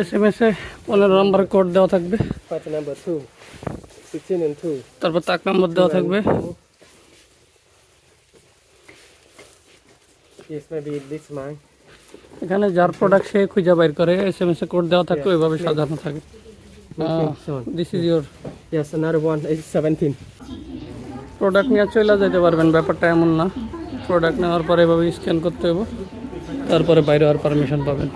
S M S এ পনেরো নম্বর code দেওয়া থাকবে। পাঁচ নাম্বার টু 16 এন্ড 2. তারপর তাক নম্বর দেওয়া থাকবে। এখানে যার প্রোডাক্ট সে খুঁজে বাইর করে এস এম এস এ কোড দেওয়া থাকবে ওইভাবে সাজানো থাকে। This is your Yes, another one is 17. Product নিয়ে চলে যেতে পারবেন ব্যাপারটা এমন না। প্রোডাক্ট নেওয়ার পরে এভাবে স্ক্যান করতে হবে তারপরে বাইরে হওয়ার পারমিশন পাবেন।